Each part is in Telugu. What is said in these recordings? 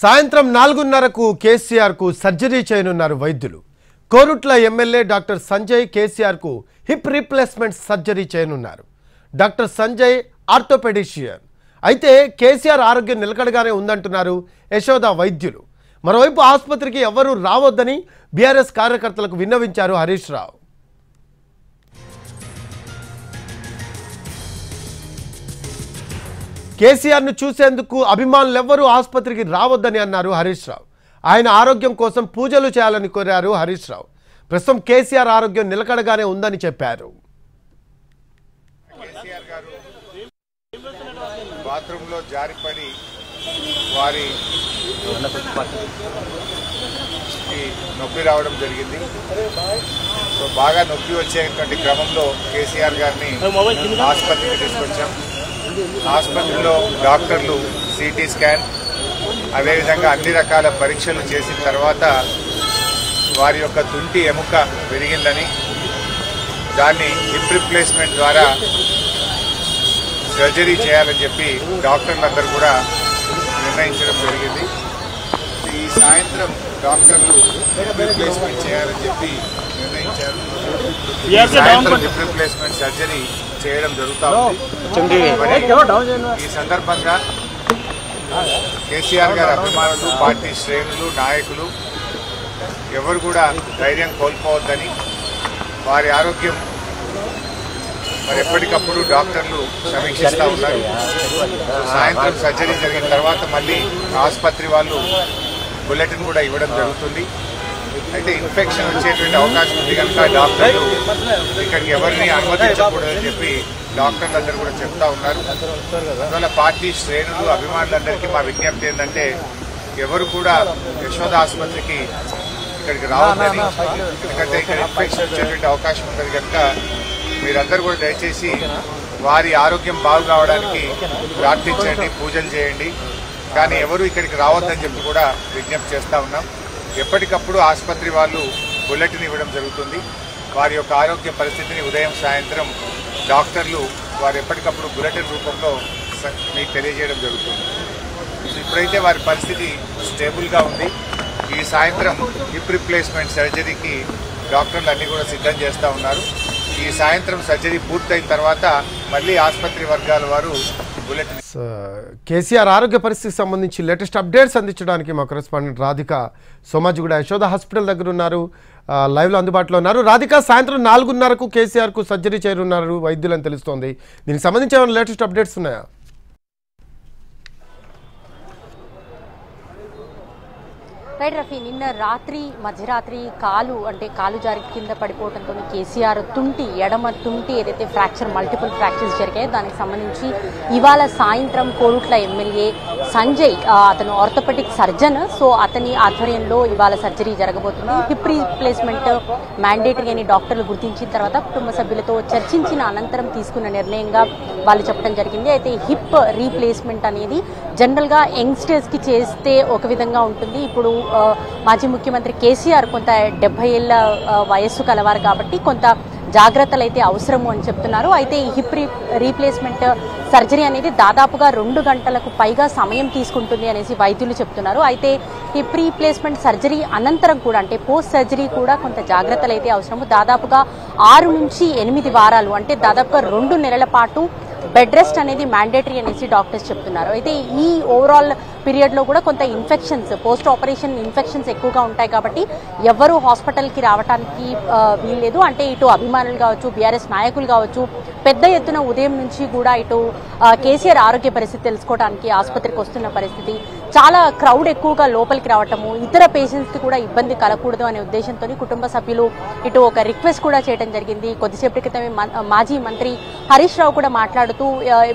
సాయంత్రం నాలుగున్నరకు కేసీఆర్కు సర్జరీ చేయనున్నారు వైద్యులు. కోరుట్ల ఎమ్మెల్యే డాక్టర్ సంజయ్ కేసీఆర్కు హిప్ రీప్లేస్మెంట్ సర్జరీ చేయనున్నారు. డాక్టర్ సంజయ్ ఆర్థోపెడిషియన్ అయితే కేసీఆర్ ఆరోగ్యం నిలకడగానే ఉందంటున్నారు యశోద వైద్యులు. మరోవైపు ఆసుపత్రికి ఎవరూ రావద్దని బీఆర్ఎస్ కార్యకర్తలకు విన్నవించారు హరీష్ రావు. కేసీఆర్ను చూసేందుకు అభిమానులెవ్వరూ ఆసుపత్రికి రావద్దని అన్నారు హరీష్ రావు. ఆయన ఆరోగ్యం కోసం పూజలు చేయాలని కోరారు హరీష్ రావు. ప్రస్తుతం కేసీఆర్ ఆరోగ్యం నిలకడగానే ఉందని చెప్పారు. బాత్రూంలో జారిపడి వారి నొప్పి రావడం జరిగింది. సో బాగా నొప్పి వచ్చేటువంటి క్రమంలో కేసీఆర్ గారిని ఆసుపత్రికి తీసుకొచ్చాం. ఆసుపత్రిలో డాక్టర్లు సిటీ స్కాన్ అదేవిధంగా అన్ని రకాల పరీక్షలు చేసిన తర్వాత వారి యొక్క తుంటి ఎముక పెరిగిందని దాన్ని హిప్ రిప్లేస్మెంట్ ద్వారా సర్జరీ చేయాలని చెప్పి డాక్టర్లందరూ కూడా నిర్ణయించడం జరిగింది. ఈ సాయంత్రం డాక్టర్లు రిప్లేస్మెంట్ చేయాలని చెప్పి నిర్ణయించారు. సాయంత్రం హిప్ రిప్లేస్మెంట్ సర్జరీ చేయడం జరుగుతా ఉంది. ఈ సందర్భంగా కేసీఆర్ గారి అభిమానులు పార్టీ శ్రేణులు నాయకులు ఎవరు కూడా ధైర్యం కోల్పోవద్దని వారి ఆరోగ్యం మరి ఎప్పటికప్పుడు డాక్టర్లు సమీక్షిస్తూ ఉన్నారు. సాయంత్రం సర్జరీ జరిగిన తర్వాత మళ్ళీ ఆసుపత్రి వాళ్ళు బులెటిన్ కూడా ఇవ్వడం జరుగుతుంది. అయితే ఇన్ఫెక్షన్ వచ్చేటువంటి అవకాశం ఉంది కనుక డాక్టర్లు ఇక్కడికి ఎవరిని అనుమతించకూడదని చెప్పి డాక్టర్లు అందరూ కూడా చెప్తా ఉన్నారు. అందువల్ల పార్టీ శ్రేణులు అభిమానులందరికీ మా విజ్ఞప్తి ఏంటంటే ఎవరు కూడా యశోద ఆసుపత్రికి ఇక్కడికి రావద్దని ఎందుకంటే ఇక్కడ ఇన్ఫెక్షన్ వచ్చేటువంటి అవకాశం ఉంటుంది కనుక మీరందరూ కూడా దయచేసి వారి ఆరోగ్యం బాగు కావడానికి ప్రార్థించండి పూజలు చేయండి. కానీ ఎవరు ఇక్కడికి రావద్దని చెప్పి కూడా విజ్ఞప్తి చేస్తా ఉన్నాం. ఎప్పటికప్పుడు ఆసుపత్రి వాళ్ళు బుల్లెటిన్ ఇవ్వడం జరుగుతుంది. వారి యొక్క ఆరోగ్య పరిస్థితిని ఉదయం సాయంత్రం డాక్టర్లు వారు ఎప్పటికప్పుడు బుల్లెటిన్ రూపంలో మీకు తెలియజేయడం జరుగుతుంది. ఇప్పుడైతే వారి పరిస్థితి స్టేబుల్గా ఉంది. ఈ సాయంత్రం హిప్ రిప్లేస్మెంట్ సర్జరీకి డాక్టర్లు అన్నీ కూడా సిద్ధం చేస్తూ ఉన్నారు. ఈ సాయంత్రం సర్జరీ పూర్తయిన తర్వాత మళ్ళీ ఆసుపత్రి వర్గాల వారు Uh, కేసీఆర్ ఆరోగ్య పరిస్థితికి సంబంధించి లేటెస్ట్ అప్డేట్స్ అందించడానికి మా కరెస్పాండెంట్ రాధిక సోమాజిగూడ యశోద హాస్పిటల్ దగ్గర ఉన్నారు. లైవ్లో అందుబాటులో ఉన్నారు. రాధిక సాయంత్రం నాలుగున్నరకు కేసీఆర్కు సర్జరీ చేయనున్నారు వైద్యులని తెలుస్తోంది. దీనికి సంబంధించి ఏమైనా లేటెస్ట్ అప్డేట్స్ ఉన్నాయా? రైట్ రఫీ నిన్న రాత్రి మధ్యరాత్రి కాలు అంటే కాలు జారి కింద పడిపోవడంతో కేసీఆర్ తుంటి ఎడమ తుంటి ఏదైతే ఫ్రాక్చర్ మల్టిపుల్ ఫ్రాక్చర్స్ జరిగాయో దానికి సంబంధించి ఇవాళ సాయంత్రం కోరుట్ల ఎమ్మెల్యే సంజయ్ అతను ఆర్థోపెటిక్ సర్జన్ సో అతని ఆధ్వర్యంలో ఇవాళ సర్జరీ జరగబోతుంది. హిప్ రీప్లేస్మెంట్ మ్యాండేటరీ అని డాక్టర్లు గుర్తించిన తర్వాత కుటుంబ సభ్యులతో చర్చించిన అనంతరం తీసుకున్న నిర్ణయంగా వాళ్ళు చెప్పడం జరిగింది. అయితే హిప్ రీప్లేస్మెంట్ అనేది జనరల్గా యంగ్స్టర్స్కి చేస్తే ఒక విధంగా ఉంటుంది. ఇప్పుడు మాజీ ముఖ్యమంత్రి కేసీఆర్ కొంత డెబ్బై ఏళ్ళ వయస్సు కలవారు కాబట్టి కొంత జాగ్రత్తలు అయితే అవసరము అని చెప్తున్నారు. అయితే ఈ హిప్ రీ రీప్లేస్మెంట్ సర్జరీ అనేది దాదాపుగా రెండు గంటలకు పైగా సమయం తీసుకుంటుంది అనేసి వైద్యులు చెప్తున్నారు. అయితే హిప్ రీప్లేస్మెంట్ సర్జరీ అనంతరం కూడా అంటే పోస్ట్ సర్జరీ కూడా కొంత జాగ్రత్తలు అయితే అవసరము. దాదాపుగా ఆరు నుంచి ఎనిమిది వారాలు అంటే దాదాపుగా రెండు నెలల పాటు బెడ్ రెస్ట్ అనేది మ్యాండేటరీ అనేసి డాక్టర్స్ చెప్తున్నారు. అయితే ఈ ఓవరాల్ పీరియడ్లో కూడా కొంత ఇన్ఫెక్షన్స్ పోస్ట్ ఆపరేషన్ ఇన్ఫెక్షన్స్ ఎక్కువగా ఉంటాయి కాబట్టి ఎవరు హాస్పిటల్కి రావడానికి వీల్లేదు. అంటే ఇటు అభిమానులు కావచ్చు బీఆర్ఎస్ నాయకులు కావచ్చు పెద్ద ఎత్తున ఉదయం నుంచి కూడా ఇటు కేసీఆర్ ఆరోగ్య పరిస్థితి తెలుసుకోవడానికి ఆసుపత్రికి వస్తున్న పరిస్థితి చాలా క్రౌడ్ ఎక్కువగా లోపలికి రావటము ఇతర పేషెంట్స్కి కూడా ఇబ్బంది కలగకూడదు అనే ఉద్దేశంతో కుటుంబ సభ్యులు ఇటు ఒక రిక్వెస్ట్ కూడా చేయడం జరిగింది. కొద్దిసేపటి క్రితమే మాజీ మంత్రి హరీష్ రావు కూడా మాట్లాడుతూ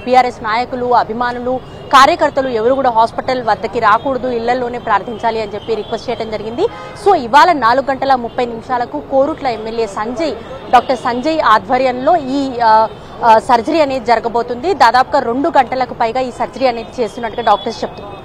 బీఆర్ఎస్ నాయకులు అభిమానులు కార్యకర్తలు ఎవరు కూడా హాస్పిటల్ వద్దకి రాకూడదు ఇళ్ళలోనే ప్రార్థించాలి అని చెప్పి రిక్వెస్ట్ చేయడం జరిగింది. సో ఇవాళ నాలుగు గంటల ముప్పై నిమిషాలకు కోరుట్ల ఎమ్మెల్యే సంజయ్ డాక్టర్ సంజయ్ ఆధ్వర్యంలో ఈ సర్జరీ అనేది జరగబోతుంది. దాదాపుగా రెండు గంటలకు పైగా ఈ సర్జరీ అనేది చేస్తున్నట్టుగా డాక్టర్స్ చెప్తున్నారు